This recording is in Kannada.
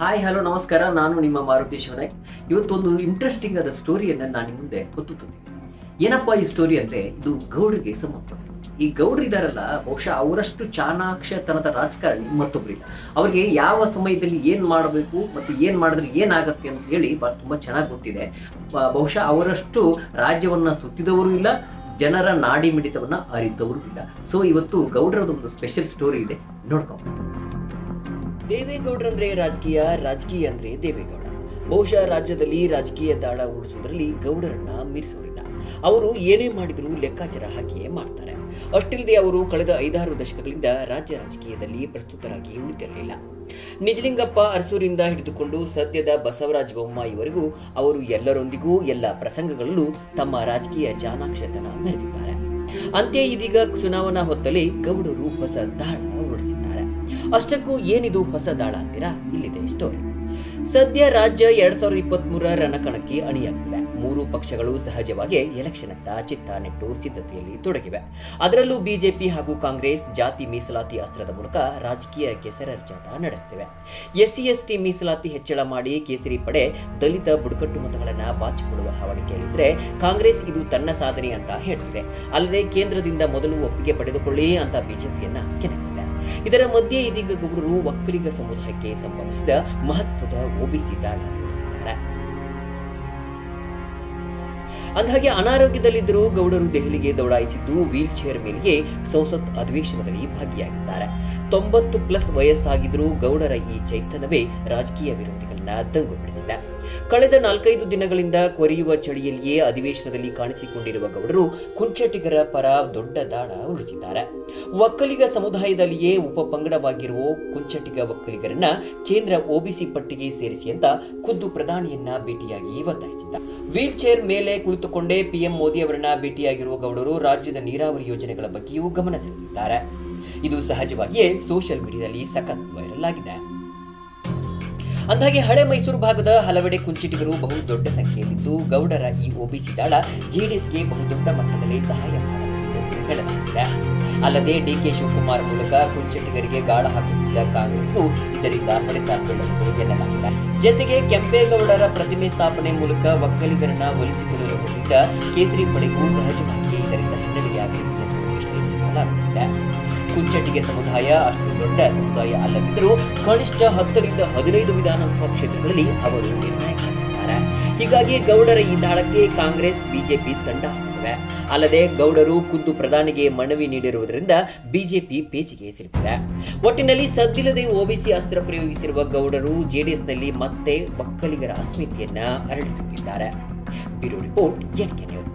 ಹಾಯ್ ಹಲೋ ನಮಸ್ಕಾರ. ನಾನು ನಿಮ್ಮ ಮಾರುತಿ ಶಿವನಾಯಕ್ ಇವತ್ತೊಂದು ಇಂಟ್ರೆಸ್ಟಿಂಗ್ ಆದ ಸ್ಟೋರಿಯನ್ನು ನಾನು ಮುಂದೆ ಹೊತ್ತು ಏನಪ್ಪಾ ಏನಪ್ಪ ಈ ಸ್ಟೋರಿ ಅಂದ್ರೆ, ಇದು ಗೌಡರಿಗೆ ಸಂಬಂಧಪಟ್ಟ ಈ ಗೌಡ್ರು ಇದಾರಲ್ಲ, ಬಹುಶಃ ಅವರಷ್ಟು ಚಾಣಾಕ್ಷತನದ ರಾಜಕಾರಣಿ ಮತ್ತೊಬ್ಬರಿಲ್ಲ ಅವ್ರಿಗೆ ಯಾವ ಸಮಯದಲ್ಲಿ ಏನ್ ಮಾಡಬೇಕು ಮತ್ತು ಏನ್ ಮಾಡಿದ್ರೆ ಏನಾಗತ್ತೆ ಅಂತ ಹೇಳಿ ಬಹಳ ತುಂಬಾ ಚೆನ್ನಾಗಿ ಗೊತ್ತಿದೆ. ಬಹುಶಃ ಅವರಷ್ಟು ರಾಜ್ಯವನ್ನ ಸುತ್ತಿದವರು ಇಲ್ಲ, ಜನರ ನಾಡಿ ಮಿಡಿತವನ್ನ ಅರಿತವರು ಇಲ್ಲ. ಸೊ ಇವತ್ತು ಗೌಡ್ರದೊಂದು ಸ್ಪೆಷಲ್ ಸ್ಟೋರಿ ಇದೆ. ನೋಡ್ಕೊಂಡು ದೇವೇಗೌಡರಂದ್ರೆ ರಾಜಕೀಯ ರಾಜಕೀಯ ಅಂದ್ರೆ ದೇವೇಗೌಡ. ಬಹುಶಃ ರಾಜ್ಯದಲ್ಲಿ ರಾಜಕೀಯ ದಾಳ ಉಡಿಸೋದ್ರಲ್ಲಿ ಗೌಡರನ್ನ ಮೀರಿಸೋರಿಲ್ಲ. ಅವರು ಏನೇ ಮಾಡಿದರೂ ಲೆಕ್ಕಾಚಾರ ಹಾಕಿಯೇ ಮಾಡ್ತಾರೆ. ಅಷ್ಟಿಲ್ಲದೆ ಅವರು ಕಳೆದ ಐದಾರು ದಶಕಗಳಿಂದ ರಾಜ್ಯ ರಾಜಕೀಯದಲ್ಲಿ ಪ್ರಸ್ತುತರಾಗಿ ಉಳಿದಿರಲಿಲ್ಲ. ನಿಜಲಿಂಗಪ್ಪ ಅರಸೂರಿಂದ ಹಿಡಿದುಕೊಂಡು ಸದ್ಯದ ಬಸವರಾಜ ಬೊಮ್ಮಾಯಿವರೆಗೂ ಅವರು ಎಲ್ಲರೊಂದಿಗೂ ಎಲ್ಲ ಪ್ರಸಂಗಗಳಲ್ಲೂ ತಮ್ಮ ರಾಜಕೀಯ ಚಾಣಾಕ್ಷತನ ಮೆರೆದಿದ್ದಾರೆ. ಅಂತ್ಯ ಇದೀಗ ಚುನಾವಣಾ ಹೊತ್ತಲ್ಲಿ ಗೌಡರು ಹೊಸ ದಾಳ ಹೊರಡಿಸಿದ್ದಾರೆ. ಅಷ್ಟಕ್ಕೂ ಏನಿದು ಹೊಸ ದಾಳ ಅಂತೀರಾ? ಇಲ್ಲಿದೆ ಸ್ಟೋರಿ ಸದ್ಯ ರಾಜ್ಯ ಎರಡ್ ಸಾವಿರದ ಇಪ್ಪತ್ತ್ ಮೂರರ ರಣಕಣಕ್ಕೆ ಅಣಿಯಾಗ್ತಿದೆ. ಮೂರು ಪಕ್ಷಗಳು ಸಹಜವಾಗಿ ಎಲೆಕ್ಷನ್ ಅತ್ತ ಚಿತ್ತ ನೆಟ್ಟು ಸಿದ್ಧತೆಯಲ್ಲಿ ತೊಡಗಿವೆ. ಅದರಲ್ಲೂ ಬಿಜೆಪಿ ಹಾಗೂ ಕಾಂಗ್ರೆಸ್ ಜಾತಿ ಮೀಸಲಾತಿ ಅಸ್ತ್ರದ ಮೂಲಕ ರಾಜಕೀಯ ಕೆಸರರ್ಚಾಟ ನಡೆಸುತ್ತಿವೆ ಎಸ್ಸಿ, ಎಸ್ಟಿ ಮೀಸಲಾತಿ ಹೆಚ್ಚಳ ಮಾಡಿ ಕೇಸರಿ ಪಡೆ ದಲಿತ ಬುಡಕಟ್ಟು ಮತಗಳನ್ನ ಬಾಚಿಕೊಳ್ಳುವ ಹಾವಳಿಕೆಯಲ್ಲಿದ್ರೆ ಕಾಂಗ್ರೆಸ್ ಇದು ತನ್ನ ಸಾಧನೆ ಅಂತ ಹೇಳ್ತಿದೆ. ಅಲ್ಲದೆ ಕೇಂದ್ರದಿಂದ ಮೊದಲು ಒಪ್ಪಿಗೆ ಪಡೆದುಕೊಳ್ಳಿ ಅಂತ ಬಿಜೆಪಿಯನ್ನ ಕೆಣಕಿದೆ ಇದರ ಮಧ್ಯೆ ಇದೀಗ ಗೌಡರು ಒಕ್ಕಲಿಗ ಸಮುದಾಯಕ್ಕೆ ಸಂಬಂಧಿಸಿದ ಮಹತ್ವದ ಒಬಿಸಿ ದಾಳ ನಡೆಸಿದ್ದಾರೆ. ಅಂದಹಾಗೆ ಅನಾರೋಗ್ಯದಲ್ಲಿದ್ದರೂ ಗೌಡರು ದೆಹಲಿಗೆ ದೌಡಾಯಿಸಿದ್ದು ವೀಲ್ ಚೇರ್ ಮೇಲೆಯೇ ಸಂಸತ್ ಅಧಿವೇಶನದಲ್ಲಿ ಭಾಗಿಯಾಗಿದ್ದಾರೆ. ತೊಂಬತ್ತು ಪ್ಲಸ್ ವಯಸ್ಸಾಗಿದ್ದರೂ ಗೌಡರ ಈ ಚೈತನ್ಯವೇ ರಾಜಕೀಯ ವಿರೋಧಿಗಳನ್ನ ದಂಗು ಬಿಡಿಸಿದೆ ಕಳೆದ ನಾಲ್ಕೈದು ದಿನಗಳಿಂದ ಕೊರೆಯುವ ಚಳಿಯಲ್ಲಿಯೇ ಅಧಿವೇಶನದಲ್ಲಿ ಕಾಣಿಸಿಕೊಂಡಿರುವ ಗೌಡರು ಕುಂಚಟಿಗರ ಪರ ದೊಡ್ಡ ದಾಳ ಉಳಿಸಿದ್ದಾರೆ ಒಕ್ಕಲಿಗ ಸಮುದಾಯದಲ್ಲಿಯೇ ಉಪಪಂಗಡವಾಗಿರುವ ಕುಂಚಟಿಗ ಒಕ್ಕಲಿಗರನ್ನ ಕೇಂದ್ರ ಒಬಿಸಿ ಪಟ್ಟಿಗೆ ಸೇರಿಸಿ ಅಂತ ಖುದ್ದು ಪ್ರಧಾನಿಯನ್ನ ಭೇಟಿಯಾಗಿ ಒತ್ತಾಯಿಸಿದ್ದ. ವೀಲ್ ಚೇರ್ ಮೇಲೆ ಕುಳಿತುಕೊಂಡೇ ಪಿಎಂ ಮೋದಿ ಅವರನ್ನ ಭೇಟಿಯಾಗಿರುವ ಗೌಡರು ರಾಜ್ಯದ ನೀರಾವರಿ ಯೋಜನೆಗಳ ಬಗ್ಗೆಯೂ ಗಮನ ಸೆಳೆದಿದ್ದಾರೆ. ಇದು ಸಹಜವಾಗಿಯೇ ಸೋಷಿಯಲ್ ಮೀಡಿಯಾದಲ್ಲಿ ಸಖತ್ ವೈರಲ್ ಆಗಿದೆ. ಅಂದಾಗೆ ಹಳೆ ಮೈಸೂರು ಭಾಗದ ಹಲವೆಡೆ ಕುಂಚಿಟಿಗರು ಬಹು ದೊಡ್ಡ ಸಂಖ್ಯೆಯಲ್ಲಿದ್ದು ಗೌಡರ ಈ ಒಬಿಸಿ ದಾಳ ಜೆಡಿಎಸ್ಗೆ ಬಹುದೊಡ್ಡ ಮಟ್ಟದಲ್ಲಿ ಸಹಾಯ ಮಾಡಲಿದೆ. ಹೇಳಲಾಗಿದೆ. ಅಲ್ಲದೆ ಡಿಕೆ ಶಿವಕುಮಾರ್ ಮೂಲಕ ಕುಂಚಿಟಿಗರಿಗೆ ಗಾಳ ಹಾಕುತ್ತಿದ್ದ ಕಾಂಗ್ರೆಸ್ ಇದರಿಂದ ಹೊಡೆತ ಎನ್ನಲಾಗಿದೆ ಜತೆಗೆ ಕೆಂಪೇಗೌಡರ ಪ್ರತಿಮೆ ಸ್ಥಾಪನೆ ಮೂಲಕ ಒಕ್ಕಲಿಗರನ್ನ ಒಲಿಸಿಕೊಳ್ಳಲು ಹೊಂದಿದ್ದ ಕೇಸರಿ ಪಡೆಗೂ ಸಹಜವಾಗಿಯೇ ಇದರಿಂದ ಹಿನ್ನಡೆಯಾಗಲಿದೆ ಎಂದು ವಿಶ್ಲೇಷಿಸಲಾಗುತ್ತಿದೆ ಕುಂಚಟಿಗೆ ಸಮುದಾಯ ಅಷ್ಟು ದೊಡ್ಡ ಸಮುದಾಯ ಅಲ್ಲದಿದ್ದರೂ ಕನಿಷ್ಠ ಹತ್ತರಿಂದ ಹದಿನೈದು ವಿಧಾನಸಭಾ ಕ್ಷೇತ್ರಗಳಲ್ಲಿ ಅವರು ನಿರ್ಣಾಯಕರಾಗಿದ್ದಾರೆ. ಹೀಗಾಗಿ ಗೌಡರ ಈ ದಾಳಕ್ಕೆ ಕಾಂಗ್ರೆಸ್ ಬಿಜೆಪಿ ತಂಡ ಹಾಕಿವೆ ಅಲ್ಲದೆ ಗೌಡರು ಖುದ್ದು ಪ್ರಧಾನಿಗೆ ಮನವಿ ನೀಡಿರುವುದರಿಂದ ಬಿಜೆಪಿ ಪೇಚಿಗೆ ಸಿಲುಕಿದೆ. ಒಟ್ಟಿನಲ್ಲಿ ಸದ್ದಿಲ್ಲದೆ ಒಬಿಸಿ ಅಸ್ತ್ರ ಪ್ರಯೋಗಿಸಿರುವ ಗೌಡರು ಜೆಡಿಎಸ್ನಲ್ಲಿ ಮತ್ತೆ ಒಕ್ಕಲಿಗರ ಅಸ್ಮಿತೆಯನ್ನ ಅರಳಿಸುತ್ತಿದ್ದಾರೆ. Bureau report NK news.